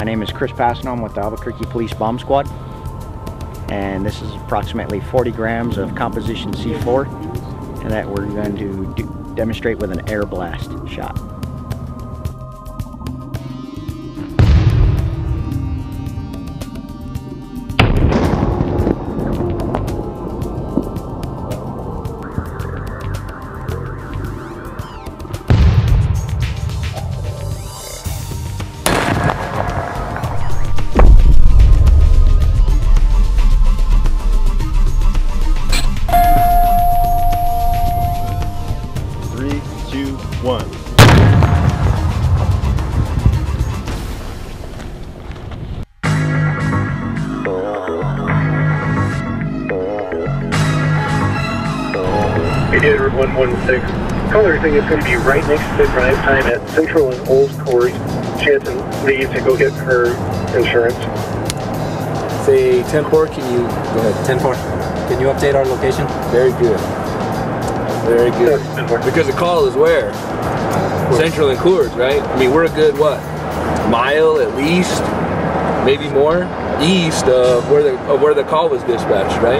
My name is Chris Passano. I'm with the Albuquerque Police Bomb Squad. And this is approximately 40 grams of composition C4 and that we're going to demonstrate with an air blast shot. Hey, 116. Caller thing is going to be right next to the drive time at Central and Old Coors. She had to leave to go get her insurance. Say 10-4, can you, go ahead, 10-4. Can you update our location? Very good. Very good. Yes, Because the call is where? Central and Coors, right? I mean, we're a good, what, mile at least, maybe more, east of where the, of where the call was dispatched, right?